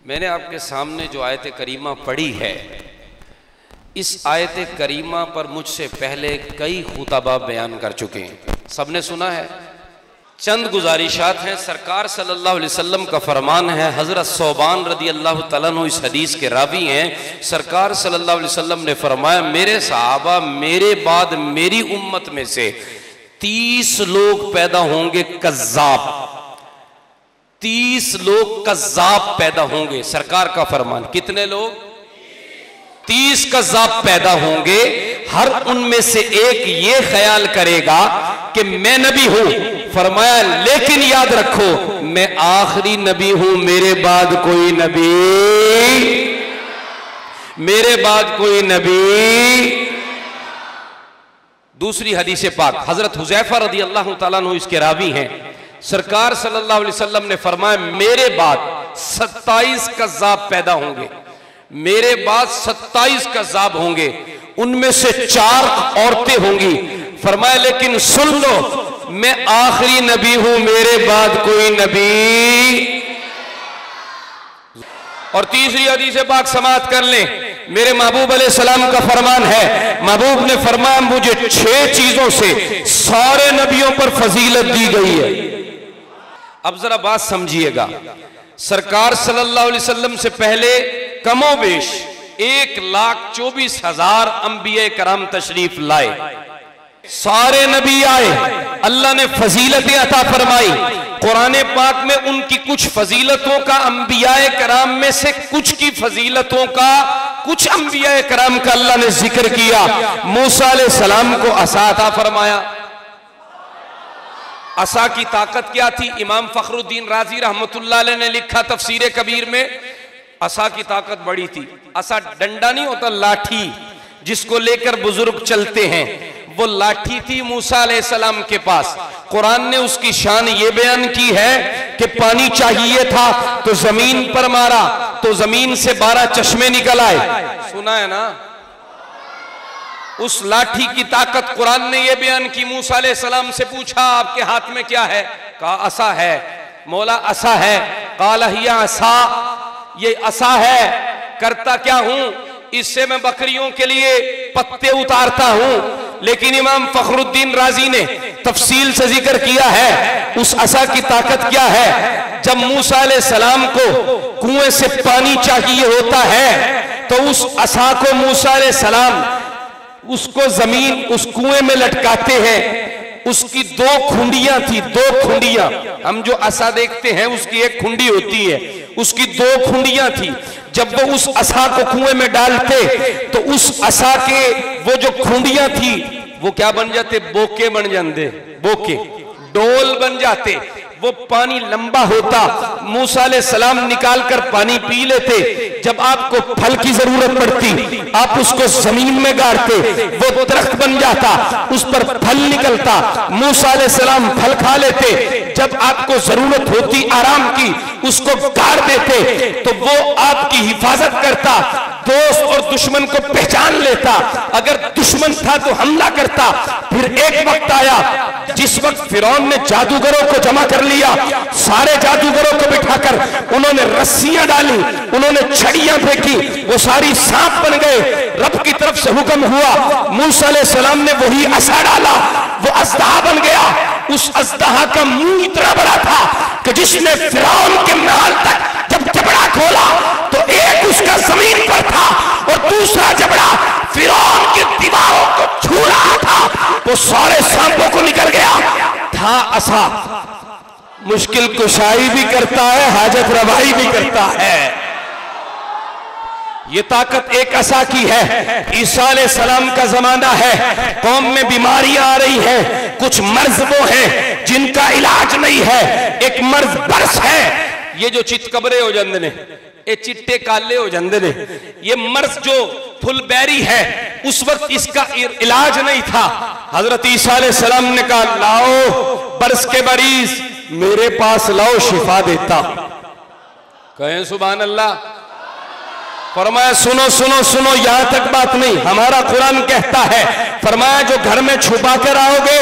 मैंने आपके सामने जो आयत करीमा पढ़ी है, इस आयत करीमा पर मुझसे पहले कई खुतबा बयान कर चुके हैं। सबने सुना है? चंद गुजारिशात हैं। सरकार सल्लल्लाहु अलैहि वसल्लम का फरमान है, हज़रत सोबान रदी अल्लाह तु इस हदीस के रावी हैं। सरकार सल्लल्लाहु अलैहि वसल्लम ने फरमाया, मेरे सहाबा, मेरे बाद मेरी उम्मत में से तीस लोग पैदा होंगे कज्जाब तीस लोग कज्जाब पैदा होंगे, सरकार का फरमान। कितने लोग? तीस कज्जाब पैदा होंगे, हर उनमें से एक ये ख्याल करेगा कि मैं नबी हूँ। फरमाया, लेकिन याद रखो, मैं आखिरी नबी हूँ, मेरे बाद कोई नबी। मेरे बाद कोई नबी। दूसरी हदीस पाक, हज़रत हुजैफा रदी अल्लाह तु इसके रावी हैं। सरकार सल्लल्लाहु अलैहि वसल्लम ने फरमाया, मेरे बाद 27 कज्जाब पैदा होंगे। मेरे बाद 27 कज्जाब होंगे। उनमें से चार औरतें होंगी। फरमाया, लेकिन सुन लो, मैं आखिरी नबी हूँ, मेरे बाद कोई नबी। और तीसरी हदीस पाक समाप्त कर लें। मेरे महबूब सलाम का फरमान है, महबूब ने फरमाया, मुझे छह चीज़ों से सारे नबियों पर फजीलत दी गई है। अब जरा बात समझिएगा। सरकार सल्लल्लाहु अलैहि वसल्लम से पहले कमोबेश एक लाख चौबीस हज़ार अंबिया कराम तशरीफ़ लाए। सारे नबी आए, अल्लाह ने फजीलतें अता फरमाई। कुरान पाक में उनकी कुछ फजीलतों का अंबिया कराम में से कुछ की फजीलतों का, कुछ अंबिया कराम का अल्लाह ने ज़िक्र किया। मूसा सलाम को असाता फरमाया। असा की ताकत क्या थी? इमाम फखरुद्दीन राज़ी रहमत ने लिखा तफसीर कबीर में, असा की ताकत बड़ी थी। असा डंडा नहीं होता, लाठी जिसको लेकर बुज़ुर्ग चलते हैं। वो लाठी थी मूसा सलाम के पास। कुरान ने उसकी शान ये बयान की है कि पानी चाहिए था तो ज़मीन पर मारा तो ज़मीन से बारह चश्मे निकल आए। सुना है ना? उस लाठी की ताकत कुरान ने यह बयान की, मूसा सलाम से पूछा, आपके हाथ में क्या है? कहा, असा है। मौला, असा है। कालहिया असा। ये असा है। करता क्या हूँ? इससे मैं बकरियों के लिए पत्ते उतारता हूँ। लेकिन इमाम फखरुद्दीन राज़ी ने तफसील से ज़िक्र किया है, उस असा की ताकत क्या है? जब मूसा सलाम को कुएँ से पानी चाहिए होता है तो उस असा को मूसा सलाम उसको ज़मीन उस कुएँ में लटकाते हैं। उसकी दो खुंडियाँ थी, दो खुंडियाँ। हम जो असा देखते हैं, उसकी एक खुंडी होती है। उसकी दो खुंडियाँ थी। जब वो उस असा को कुएँ में डालते तो उस असा के वो जो खुंडियाँ थी, वो क्या बन जाते? बोके बन जाते, बोके। डोल बन जाते। वो पानी लंबा होता। मूसा सलाम निकाल कर पानी पी लेते। जब आपको फल की ज़रूरत पड़ती, आप उसको ज़मीन में गाड़ते, वो दरख्त बन जाता, उस पर फल निकलता। मूसा सलाम फल खा लेते। जब आपको ज़रूरत होती आराम की, उसको गाड़ देते तो वो आपकी हिफाजत करता। दोस्त और दुश्मन को पहचान लेता। अगर दुश्मन था तो हमला करता। फिर एक वक्त आया, जिस वक्त फिर ने जादूगरों को जमा कर लिया, सारे जादूगरों को बिठाकर उन्होंने रस्सियाँ डाली, उन्होंने छड़ियाँ फेंकी, वो सारी सांप बन गए। रब की तरफ़ से हुक्म हुआ, मूसा सलाम ने वही असा डाला, वो अजदहा बन गया। उस अजदहा का मुँह इतना बड़ा था कि जिसने फिर के महल तक जब चपड़ा खोला एक उसका ज़मीन पर था और दूसरा जबड़ा। फिर की दीवारों को छू रहा था। वो सारे सांपों को निकल गया। था असा। मुश्किल कुशाई भी करता है, हाजत रवाई भी करता है। ये ताकत एक असा की है। ईसा सलाम का जमाना है। कौम में बीमारियाँ आ रही हैं। कुछ मर्ज वो हैं, जिनका इलाज नहीं है। एक मर्ज बरस है। ये जो चितकबरे हो जाते ने ये चिट्टे काले हो जाते ने ये मर्ज जो फुलबैरी है, उस वक्त इसका इलाज नहीं था। हज़रत ईसा सलाम ने कहा, लाओ, बरस के मरीज़ मेरे पास लाओ, शिफा देता। कहें सुबह अल्लाह फरमाया, सुनो सुनो सुनो, यहाँ तक बात नहीं, हमारा कुरान कहता है, फरमाया, जो घर में छुपा कर आओगे,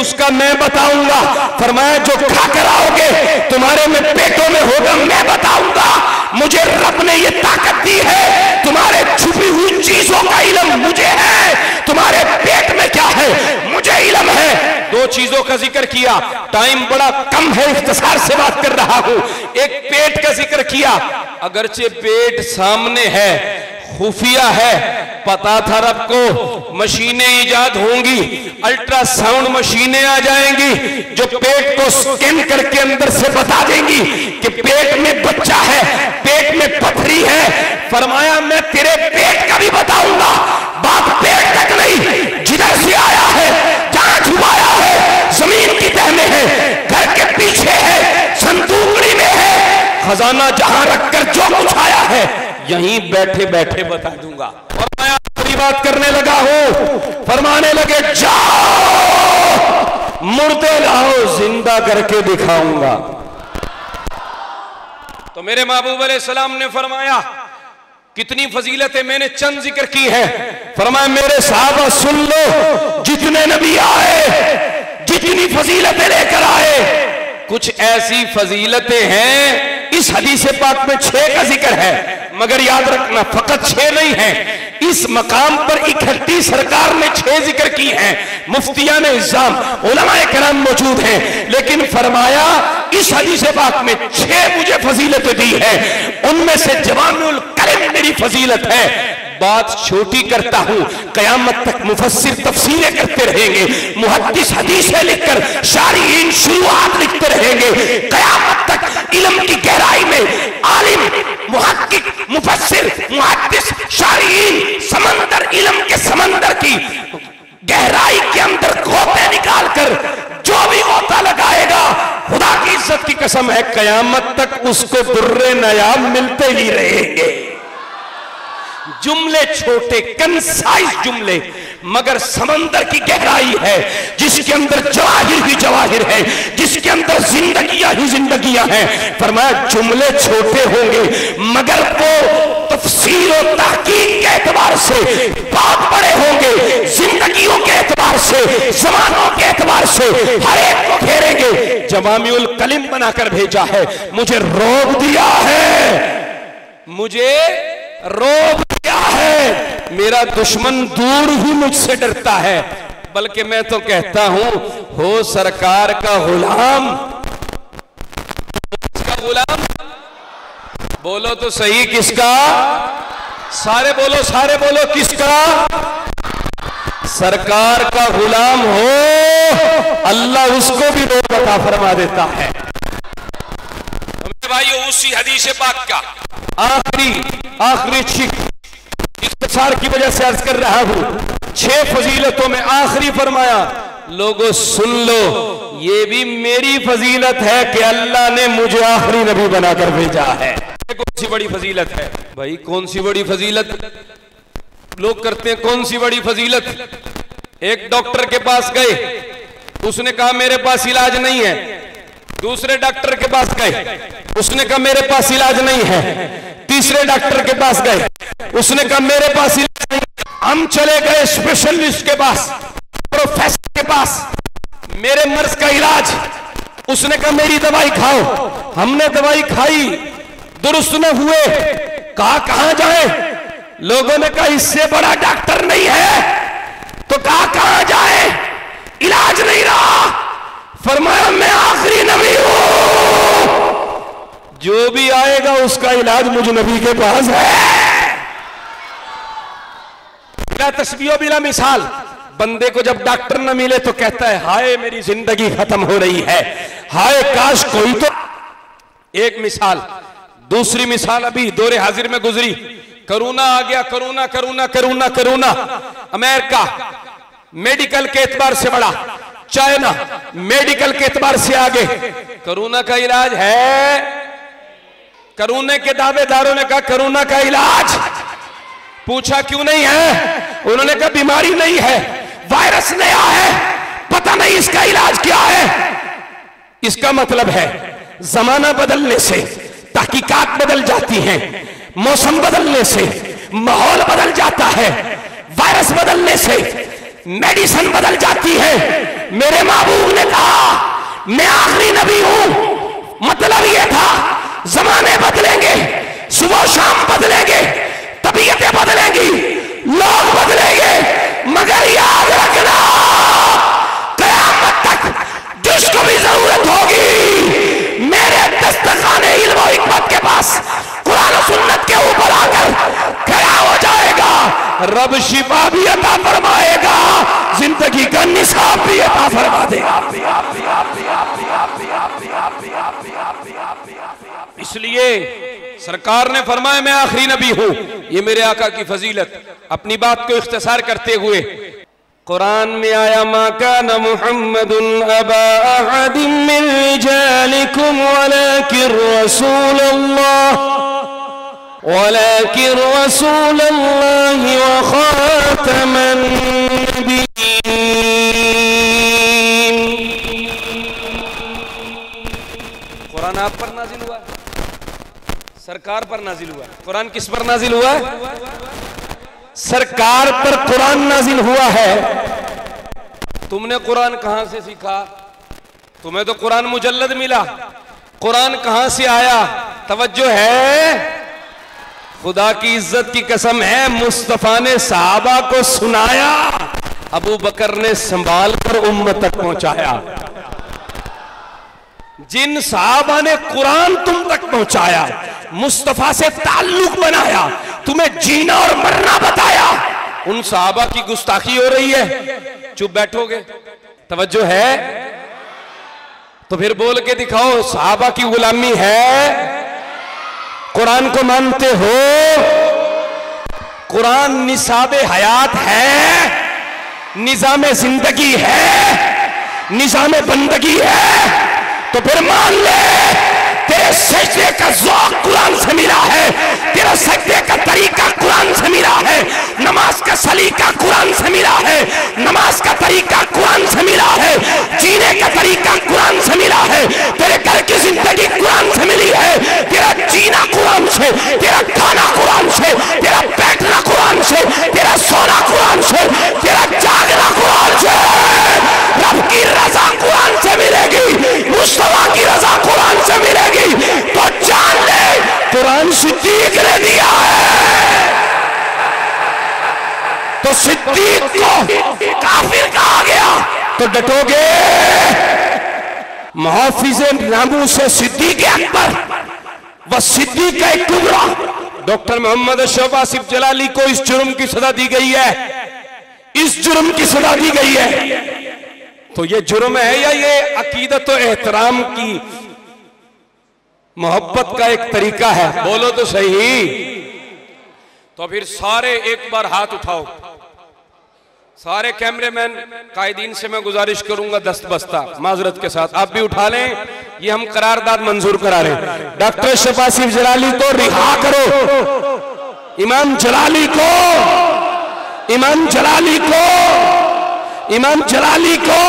उसका मैं बताऊँगा। फरमाया, जो खा कर आओगे, तुम्हारे में पेटों में होगा, मैं बताऊँगा। मुझे रब ने ये ताकत दी है। तुम्हारे छुपी हुई चीज़ों का इलम मुझे है। तुम्हारे पेट में क्या है? मुझे इलम है। दो चीज़ों का ज़िक्र किया। टाइम बड़ा कम है इख्तसार से बात कर रहा हूँ। एक पेट का ज़िक्र किया। अगरचे पेट सामने है खुफिया है। पता था रब को, मशीनें ईजाद होंगी, अल्ट्रासाउंड मशीनें आ जाएँगी, जो पेट को स्कैन करके अंदर से बता देंगी कि पेट में बच्चा है, पेट में पथरी है। फरमाया, मैं तेरे पेट का भी बताऊँगा। बात पेट तक नहीं, जिधर से आया है, जहाँ छुपाया है, ज़मीन की तह में है, घर के पीछे है संदूकड़ी में है, खजाना जहाँ यहीं बैठे बैठे बता दूँगा। और मैं आखिरी बात करने लगा हूँ। फरमाने लगे जाओ मुर्दे लाओ, ज़िंदा करके दिखाऊँगा। तो मेरे महबूब सलाम ने फरमाया, कितनी फजीलतें मैंने चंद ज़िक्र की है। फरमाया, मेरे साहबा सुन लो, जितने नबी आए, जितनी फजीलतें लेकर आए। कुछ ऐसी फजीलतें हैं, इस हदीस पाक में छह का ज़िक्र है। मगर याद रखना, फकत छह नहीं है। इस मकाम पर इकट्ठी सरकार ने छह ज़िक्र की है। मुफ्तिया ने इज्जाम कराम मौजूद है। लेकिन फरमाया, इस हदीस बात में छह मुझे फजीलत दी है। उनमें से जवाब मेरी फजीलत है। बात छोटी करता हूँ। कयामत तक मुफसर तफसीरें करते रहेंगे। मुहदस हदीसें लिखकर शारीन शुरुआत लिखते रहेंगे। कयामत तक इलम की गहराई में आलिम, मुहक्किक मुफसर मुहदस शारीन, समंदर, इलम के समंदर की गहराई के अंदर गोते निकाल कर जो भी गोता लगाएगा, खुदा की इज़्ज़त की कसम है, कयामत तक उसको दुर्रे नयाब मिलते ही रहेंगे। जुमले छोटे कंसाइज जुमले, मगर समंदर की गहराई है, जिसके अंदर जवाहिर ही जवाहिर है, जिसके अंदर जिंदगियाँ ही जिंदगियाँ हैं। फरमाया, जुमले छोटे होंगे, मगर वो तफसीर और तहकीक के एतबार से बहुत बड़े होंगे, जिंदगियों के एतबार से, जमानों के एतबार से, हर एक को घेरेंगे। जमामियुल कलिम बनाकर भेजा है, मुझे रोक दिया है। मुझे रोक क्या है? मेरा दुश्मन दूर ही मुझसे डरता है। बल्कि मैं तो कहता हूँ, हो सरकार का गुलाम। किसका गुलाम? बोलो तो सही, किसका? सारे बोलो सारे बोलो, किसका? सरकार का गुलाम हो, अल्लाह उसको भी रोक बता फरमा देता है। भाई उसी हदीस पाक का आखिरी आखिरी छिक इख्तसार की वजह से अर्ज़ कर रहा हूँ। छह फजीलतों में आखिरी फरमाया, लोगों, सुन लो, ये भी मेरी फजीलत है कि अल्लाह ने मुझे आखिरी नबी बनाकर भेजा है। कौन सी बड़ी फजीलत है? भाई, कौन सी बड़ी फजीलत? लोग करते हैं, कौन सी बड़ी फजीलत? एक डॉक्टर के पास गए, उसने कहा, मेरे पास इलाज नहीं है। दूसरे डॉक्टर के पास गए, उसने कहा, मेरे पास इलाज नहीं है। तीसरे डॉक्टर के पास गए उसने कहा, मेरे पास हम चले गए स्पेशलिस्ट के पास प्रोफेसर के पास। मेरे मर्ज का इलाज। उसने कहा, मेरी दवाई खाओ। हमने दवाई खाई। दुरुस्त न हुए। कहा, कहाँ जाए? लोगों ने कहा, इससे बड़ा डॉक्टर नहीं है। तो कहा, कहाँ जाए? इलाज नहीं रहा। फरमाया, मैं आखिरी नबी हूँ। जो भी आएगा, उसका इलाज मुझ नबी के पास है। बिला तस्वीर बिला मिसाल। बंदे को जब डॉक्टर न मिले तो कहता है, हाय, मेरी ज़िंदगी खत्म हो रही है। हाय, काश कोई तो एक मिसाल। दूसरी मिसाल अभी दौरे हाजिर में गुजरी। करोना आ गया, corona corona corona corona. America, medical के एतबार से बड़ा। चाइना, मेडिकल के एतबार से आगे। करोना का इलाज है। करोने के दावेदारों ने कहा, करोना का इलाज। पूछा क्यों नहीं है? उन्होंने कहा, बीमारी नहीं है, वायरस नया है, पता नहीं इसका इलाज क्या है। इसका मतलब है, जमाना बदलने से, तहकीकात बदल जाती हैं, मौसम बदलने से, माहौल बदल जाता है, वायरस बदलने से, मेडिसिन बदल जाती है। मेरे महबूब ने कहा, मैं आखिरी नबी हूँ। मतलब यह था, जमाने बदलेंगे, सुबह शाम बदलेंगे तबीयतें बदलेंगी, लोग बदलेंगे, मगर याद रखना, कयामत तक जिसको भी ज़रूरत होगी। मेरे दस्तखाने इल्म हिकमत के पास, कुरान सुन्नत के ऊपर आकर खड़ा हो जाएगा। रब शिफा भी अता फरमाएगा, ज़िंदगी का निसाब भी अता फरमा देगा। इसलिए सरकार ने फरमाया, मैं आखिरी नबी हूँ। ये मेरे आका की फजीलत। अपनी बात को इख्तसार करते हुए, कुरान में आया माका न मोहम्मद रसूल वलकिन रसूल खातमन कुरान सरकार पर नाजिल हुआ। कुरान किस पर नाजिल हुआ? सरकार पर कुरान नाजिल हुआ है। तुमने कुरान कहाँ से सीखा? तुम्हें तो कुरान मुजल्लद मिला। कुरान कहाँ से आया? तवज्जो है। खुदा की इज़्ज़त की कसम है, मुस्तफ़ा ने साहबा को सुनाया, अबू बकर ने संभाल कर उम्मत तक पहुँचाया। जिन साहबा ने कुरान तुम तक पहुँचाया, मुस्तफ़ा से ताल्लुक बनाया, तुम्हें जीना और मरना बताया, उन साहबा की गुस्ताखी हो रही है। चुप बैठोगे? तवज्जो है? तो फिर बोल के दिखाओ, साहबा की गुलामी है? कुरान को मानते हो? कुरान निसाब हयात है? निज़ाम ज़िंदगी है? निज़ाम बंदगी है? तो फिर मान ले, तेरे सजदे का जौक कुरान से मिला है, तेरा सजदे का तरीका कुरान से मिला है, नमाज़ का सलीका कुरान से मिला है, नमाज़ का तरीका कुरान से मिला है, जीने का तरीका कुरान से मिला है, तेरे घर की ज़िंदगी कुरान से मिली है, तेरा जीना कुरान से, तेरा खाना कुरान से, तेरा बैठना कुरान से, तेरा सोना कुरान से, तेरा जागना कुरान से। रब की रजा सिद्दीक ने दिया है। तो सिद्दीक को काफिर कहा गया। तो डटोगे। मुहाफिज नामू से सिद्दीक अकबर। व एक टुकड़ा। डॉक्टर मोहम्मद अशरफ आसिफ जलाली को इस जुर्म की सजा दी गई है। इस जुर्म की सजा दी गई है। तो ये जुर्म है या ये अकीदत एहतराम की मोहब्बत का एक तरीका है। बोलो तो सही। तो फिर सारे एक बार हाथ उठाओ। सारे कैमरेमैन, कायदीन से मैं गुजारिश करूँगा दस्त बस्ता। माजरत के साथ आप भी उठा लें। ये हम करारदाद मंजूर करा रहे डॉक्टर शफासिफ जलाली को रिहा करो। इमाम जलाली को। इमाम जलाली को। इमाम जलाली को।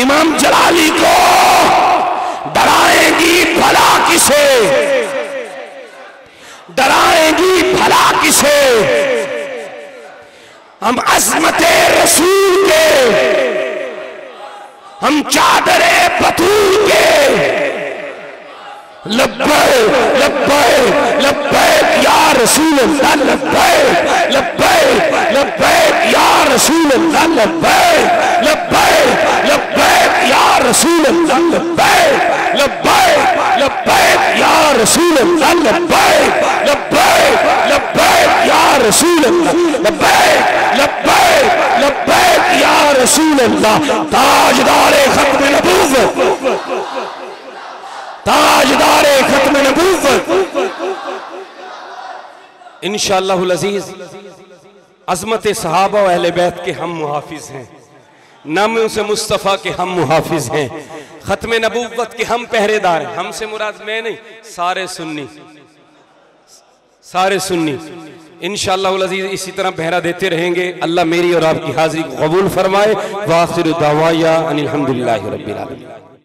इमाम जलाली को। डराएगी भला किसे? डराएगी भला किसे? हम अजमत रसूल के, हम चादरे बतूल के। लब्बे लब्बे लब्बे या रसूल अल्लाह लब्बे लब्बे लब्बे या रसूल अल्लाह लब्बे लब्बे लब्बे या रसूल अल्लाह लब्बे लब्बे लब्बे या रसूल अल्लाह ताजदार खत्म नबूवत। ताजदार खत्म नबूवत। इंशाअल्लाह अजमत सहाबा अहल बैत के हम मुहाफिज हैं। नाम से मुस्तफ़ा के हम मुहाफिज हैं। ख़त्म नबूवत के हम पहरेदार हैं। हमसे मुराद मैं नहीं, सारे सुन्नी। सारे सुन्नी। इन शजीज इसी तरह पहरा देते रहेंगे। अल्लाह मेरी और आपकी हाजिरी कबूल फरमाए। वाखिर दावाया अनिलहमदिल्ला रबीआलमी